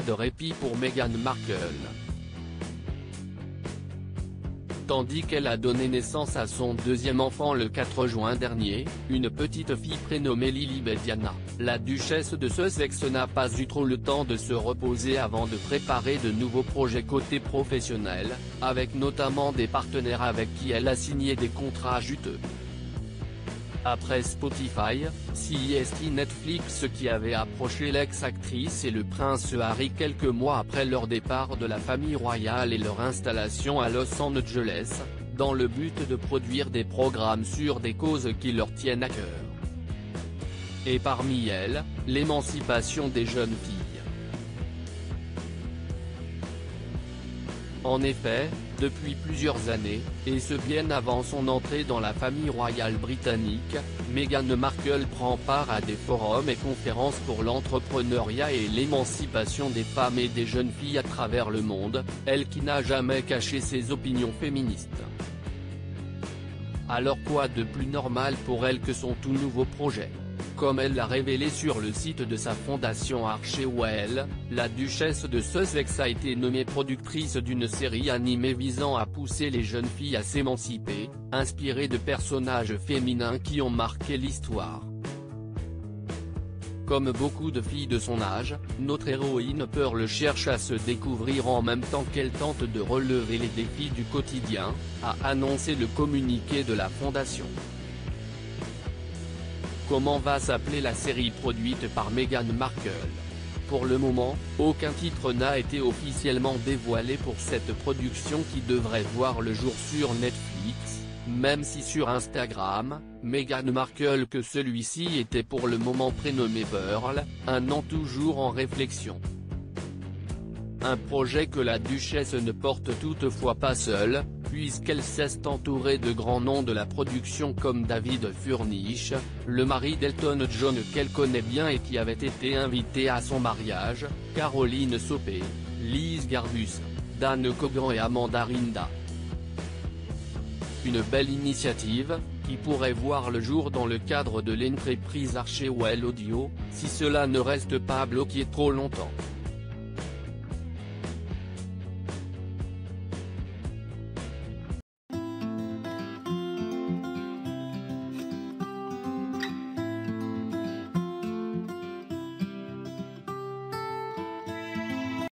de répit pour Meghan Markle. Tandis qu'elle a donné naissance à son deuxième enfant le 4 juin dernier, une petite fille prénommée Lily Diana, la duchesse de Sussex n'a pas eu trop le temps de se reposer avant de préparer de nouveaux projets côté professionnel, avec notamment des partenaires avec qui elle a signé des contrats juteux. Après Spotify, CIST Netflix qui avait approché l'ex-actrice et le prince Harry quelques mois après leur départ de la famille royale et leur installation à Los Angeles, dans le but de produire des programmes sur des causes qui leur tiennent à cœur. Et parmi elles, l'émancipation des jeunes filles. En effet, depuis plusieurs années, et ce bien avant son entrée dans la famille royale britannique, Meghan Markle prend part à des forums et conférences pour l'entrepreneuriat et l'émancipation des femmes et des jeunes filles à travers le monde, elle qui n'a jamais caché ses opinions féministes. Alors quoi de plus normal pour elle que son tout nouveau projet? Comme elle l'a révélé sur le site de sa fondation Archewell, la duchesse de Sussex a été nommée productrice d'une série animée visant à pousser les jeunes filles à s'émanciper, inspirée de personnages féminins qui ont marqué l'histoire. Comme beaucoup de filles de son âge, notre héroïne Pearl cherche à se découvrir en même temps qu'elle tente de relever les défis du quotidien, a annoncé le communiqué de la fondation. Comment va s'appeler la série produite par Meghan Markle Pour le moment, aucun titre n'a été officiellement dévoilé pour cette production qui devrait voir le jour sur Netflix, même si sur Instagram, Meghan Markle que celui-ci était pour le moment prénommé Pearl, un nom toujours en réflexion. Un projet que la duchesse ne porte toutefois pas seule, puisqu'elle s'est entourée de grands noms de la production comme David Furnish, le mari d'Elton John qu'elle connaît bien et qui avait été invité à son mariage, Caroline Sopé, Lise Garbus, Dan Cogan et Amanda Rinda. Une belle initiative, qui pourrait voir le jour dans le cadre de l'entreprise Archewell Audio, si cela ne reste pas bloqué trop longtemps.